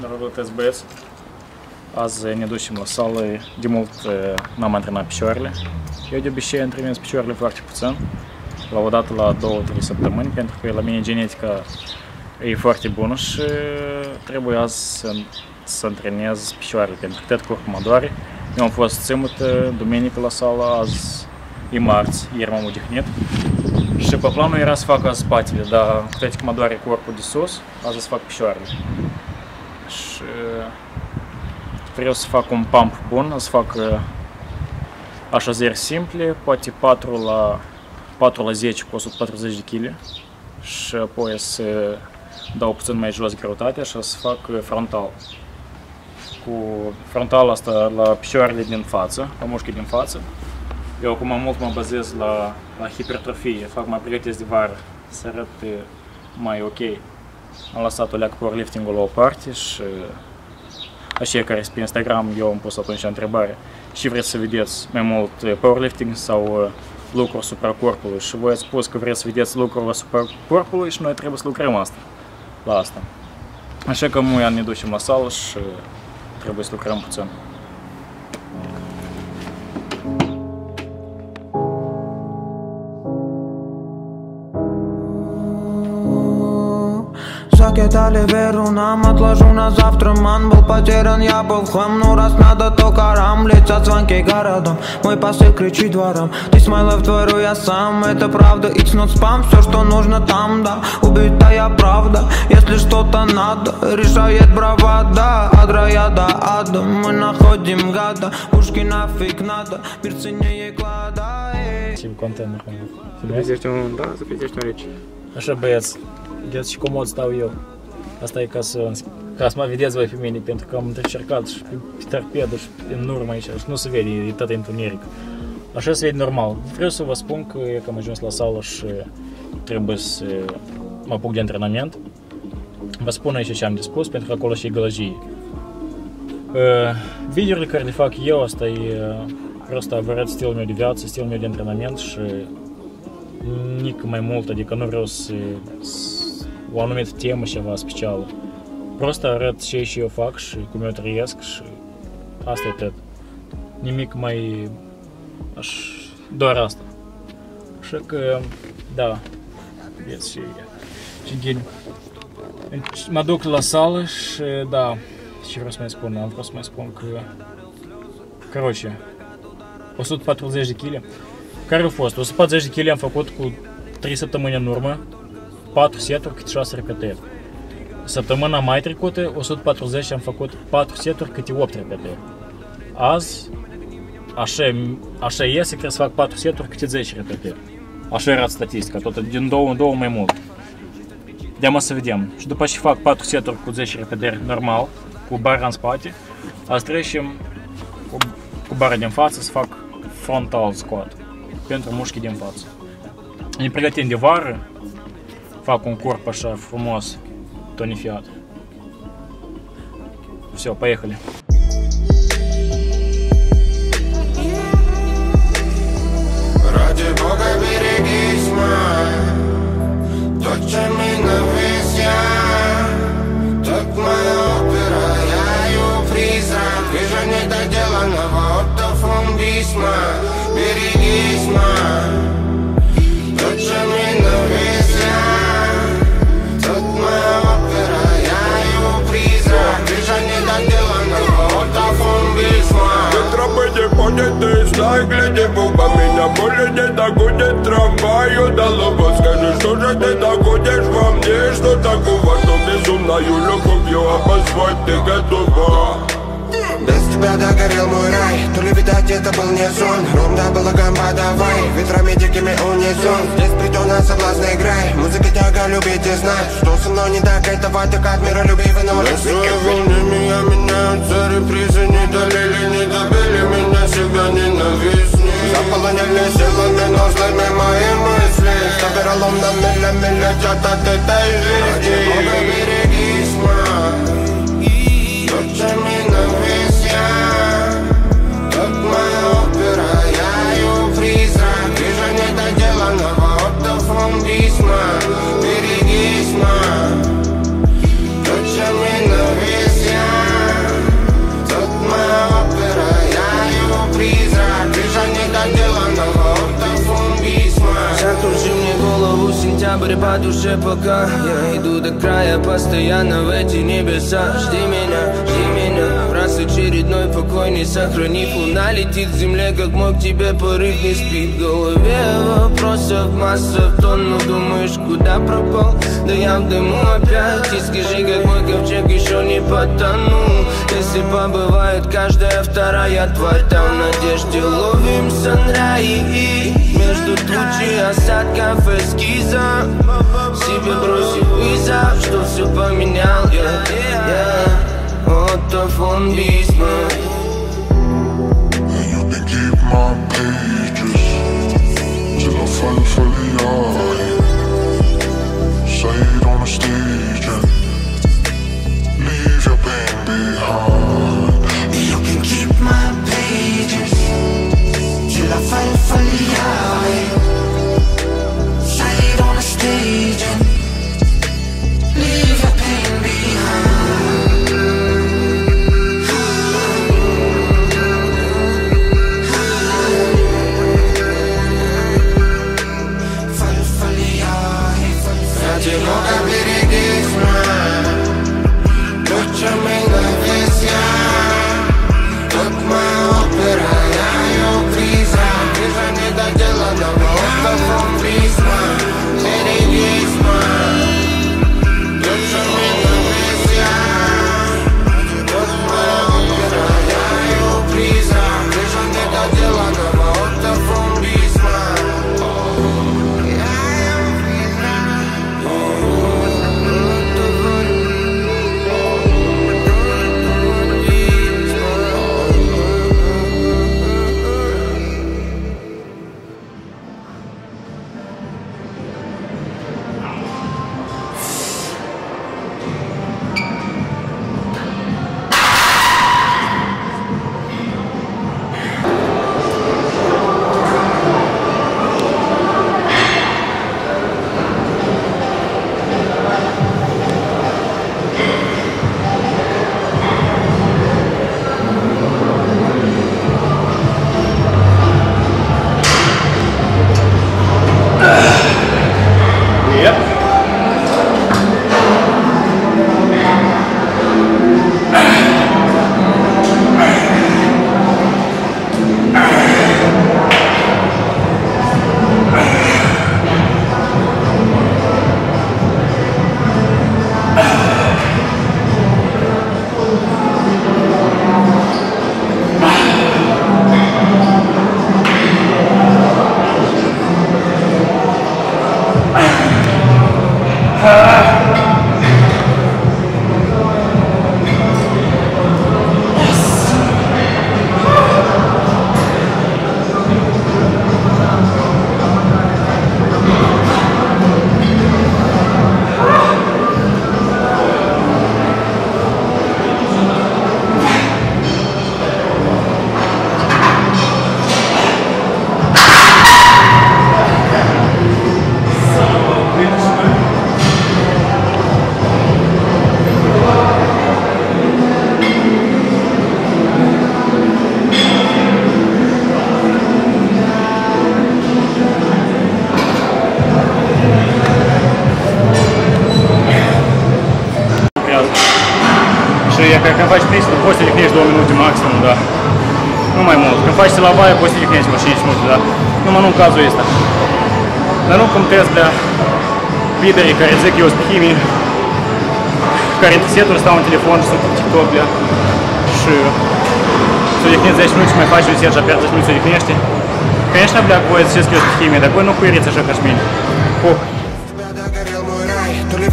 народу СБС. Azi ne ducem la sală. De mult n-am antrenat picioarele. Eu de obicei antrenez picioarele foarte puțin. La o dată la 2-3 săptămâni, pentru că la mine genetica e foarte bună și trebuie azi să, să antrenez picioarele, pentru că tot corpul mă doare. Eu am fost țimută duminică la sală, azi e marți, ieri m-am odihnit. Și pe planul era să fac azi spatele, dar cu toate că mă doare corpul de sus, azi să fac picioarele. Și vreau să fac un pump bun, să fac așezări simple, poate 4 la, 4 la 10 cu 140 de kg și apoi să dau puțin mai jos greutatea și să fac frontal. Cu frontal asta la picioarele din față, la mușchi din față. Eu acum mult mă bazez la, la hipertrofie, fac mai pregătesc de vară să arăt mai ok. Am lăsat o leacă powerlifting-ul la o parte și aceia care sunt pe Instagram, eu am pus atunci întrebare și vreți să vedeți mai mult powerlifting sau lucruri asupra corpului și voi ați spus că vreți să vedeți lucruri asupra corpului și noi trebuie să lucrăm asta, la asta. Așa că noi ne ducem la sală și trebuie să lucrăm puțin. Закидали веру нам, отложу на завтра. Ман был потерян, я был в хлам. Ну раз надо, то карам Летят звонки городом. Мой посыл кричит двором. Ты смайлов творю я сам. Это правда, it's not spam. Все, что нужно там, да. Убитая правда. Если что-то надо Решает бравада. От рая до ада. Мы находим гада. Пушки нафиг надо. Мир ценнее клада acum. Să un, da, să fie un reci. Așa băieți, vedeți și comod stau eu. Asta e ca să, ca să mă vedeți voi pe mine, pentru că am încercat și pe, pe torpedă și în urmă aici și nu se vede, e tot întuneric. Așa se vede normal. Vreau să vă spun că e că am ajuns la sală și trebuie să mă apuc de antrenament. Vă spun aici ce am de spus, pentru că acolo și e gălăgie. Uh, videourile care le fac eu, asta e просто vă arăt stilul meu de viață, stilul meu de antrenament și nic mai mult, adică nu vreau să, să o anumită temă ceva specială. Просто arăt ce și eu fac și cum eu trăiesc și asta e tot. Nimic mai aș, doar asta. Așa că, da, vedeți și, și ghini. Mă duc la sală și, da, ce vreau să mai spun, am vreau să mai spun că, короче, 140 de kg. Care au fost? 140 de kg am făcut cu 3 săptămâni în urmă, 4 seturi câte 6 repetări. Săptămâna mai trecută, 140 am făcut 4 seturi câte 8 repetări. Azi, așa, așa iese, că să fac 4 seturi câte 10 repetări. Așa era statistica, tot din două în două mai mult. De să vedem. Și după ce fac 4 seturi cu 10 repetări normal, cu bara în spate, azi trecem cu, cu bara din față să fac frontal squat pentru mușchii din față. Ne pregătim de vară, fac un corp așa frumos, tonifiat. Все, поехали. Ради Бога берегись, мой Тот, чем ненависть я. Моя опера, я ее призрак. Вижу недоделанного от фон Бисма Берегись, мой Тот, чем знай, гляди в оба Меня более не догонит трамваю Долго скажи, что же ты находишь во мне Что такого, что безумною любовью Обозвать ты готова. Без тебя догорел мой рай То ли, видать, это был не сон. Ром да было гамба, давай Ветрами дикими унисон Здесь придет соблазн играй Музыка тяга, любить и знать. Что со мной не так, этого так от мира любви вино Свои волны меня меняются Репризы Jata te tay декабрь по душе пока. Я иду до края постоянно в эти небеса. Жди меня, жди меня. Раз очередной покой не сохранив Луна летит к земле, как мог тебе порыв не спит. В голове вопросов масса в тонну. Думаешь, куда пропал? Да я в дыму опять. И скажи, как мой ковчег еще не потонул. Если побывает каждая вторая тварь Там в надежде ловим санраи Между тучи осадков эскиза Себе бросив вызов, что все поменял я yeah. Отто фон Бисмарк Що я как конфач принцип, после них есть 2 минуты максимум, да. Ну, мой мод. Конфач силовая, после есть вообще 10 минут, да. Ну, ману казу есть. На ну, тест для Питери, Каридзек, его с химии. Каридзе, тоже стал на телефон, что тикток для. Что их нет за 10 минут, мой фачу, сидишь опять 10 минут, их нечти. Конечно, бля, будет все с химии, такой, ну, хуерица, что кашмин. Фух.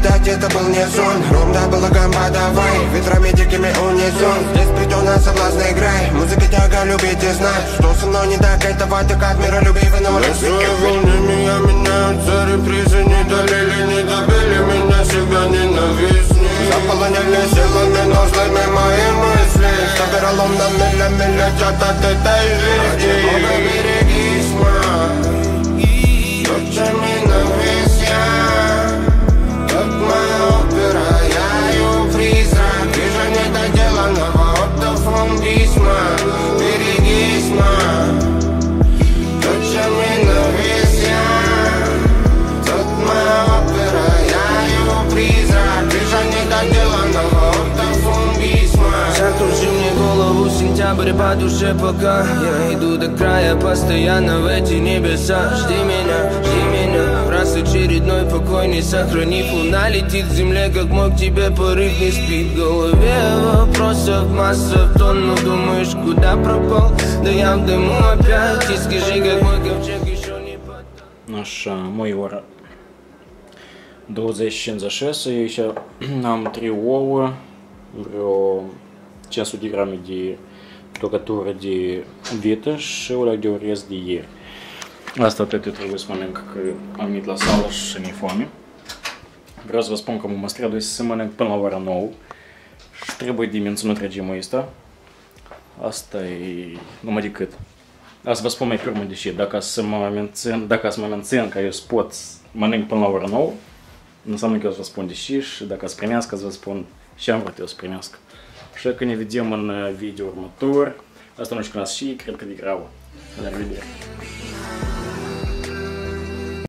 Видать это был не сон. Ром да была гамба, давай, ветрами дикими унесен Здесь придет соблазн играй, музыка тяга любить и знать. Что со мной не так, этого ты как миролюбивый, но Я свою волны меня меняют за репризы Не долили, не добили, меня себя ненавистни. Заполонили силами, но злыми мои мысли. Что вероломными лями летят от этой жизни. Берегись, ма Ночами по душе пока Я иду до края постоянно в эти небеса Жди меня, жди меня Раз очередной покой не сохранив Луна летит к земле, как мог тебе порыв не спит В голове вопросов масса в тонну Думаешь, куда пропал? Да я в дыму опять И скажи, как мой ковчег еще не потоп Наш а, мої ора. Друзі, ще за шеси, ще нам три ово, ро часу ді грами structură de vită și ulei de orez de ieri. Asta tot eu trebuie să mănânc, că am venit la sală și mi-e foame. Vreau să vă spun că mă strădui să mănânc până la ora 9 și trebuie de menținut regimul ăsta. Asta e numai decât. Asta vă spun mai pe urmă de ce. Dacă să mă mențin, dacă să mă mențin că eu pot mănânc până la ora 9, înseamnă că eu să vă spun de ce și dacă să primească, să vă spun ce am vrut eu să primească. Uh. Asta nu știu când și cred că de grau. La revedere!